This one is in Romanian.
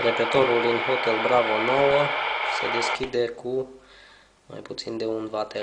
Repetorul din Hotel Bravo 9 se deschide cu mai puțin de un watt.